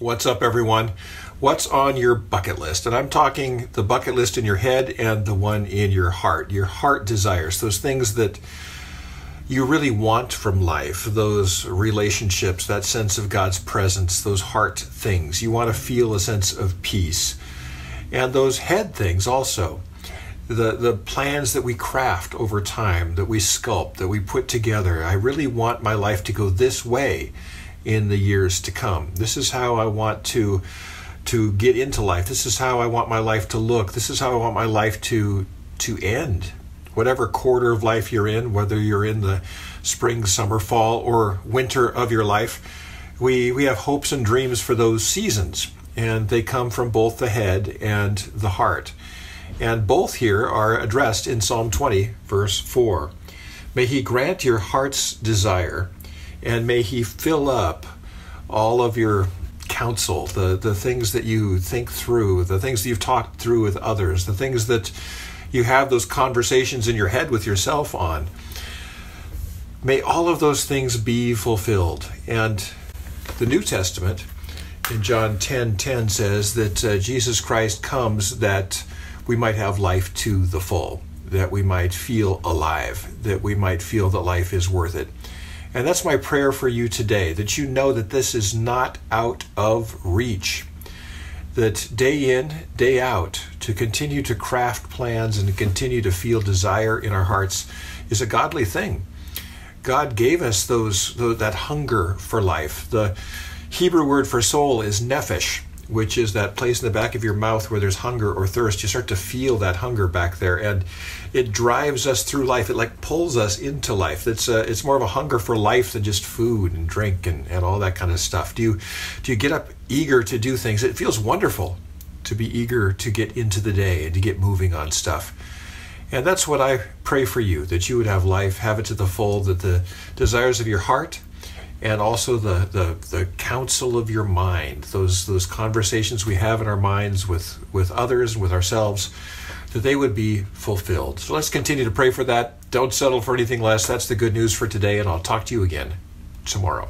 What's up, everyone? What's on your bucket list? And I'm talking the bucket list in your head and the one in your heart. Your heart desires, those things that you really want from life, those relationships, that sense of God's presence, those heart things. You want to feel a sense of peace. And those head things also. The, the plans that we craft over time, that we sculpt, that we put together. I really want my life to go this way in the years to come. This is how I want to to get into life. This is how I want my life to look. This is how I want my life to to end. Whatever quarter of life you're in, whether you're in the spring, summer, fall, or winter of your life, we we have hopes and dreams for those seasons, and they come from both the head and the heart. And both here are addressed in Psalm 20, verse 4. May he grant your heart's desire and may He fill up all of your counsel, the, the things that you think through, the things that you've talked through with others, the things that you have those conversations in your head with yourself on. May all of those things be fulfilled. And the New Testament in John 10:10 10, 10 says that uh, Jesus Christ comes that we might have life to the full, that we might feel alive, that we might feel that life is worth it. And that's my prayer for you today that you know that this is not out of reach. That day in, day out, to continue to craft plans and to continue to feel desire in our hearts is a godly thing. God gave us those, that hunger for life. The Hebrew word for soul is nephesh, which is that place in the back of your mouth where there's hunger or thirst. You start to feel that hunger back there, and it drives us through life. It like pulls us into life. It's a, it's more of a hunger for life than just food and drink and, and all that kind of stuff. Do you do you get up eager to do things? It feels wonderful to be eager to get into the day and to get moving on stuff. And that's what I pray for you that you would have life, have it to the full, that the desires of your heart and also the, the, the counsel of your mind, those, those conversations we have in our minds with, with others, with ourselves, that they would be fulfilled. So let's continue to pray for that. Don't settle for anything less. That's the good news for today, and I'll talk to you again tomorrow.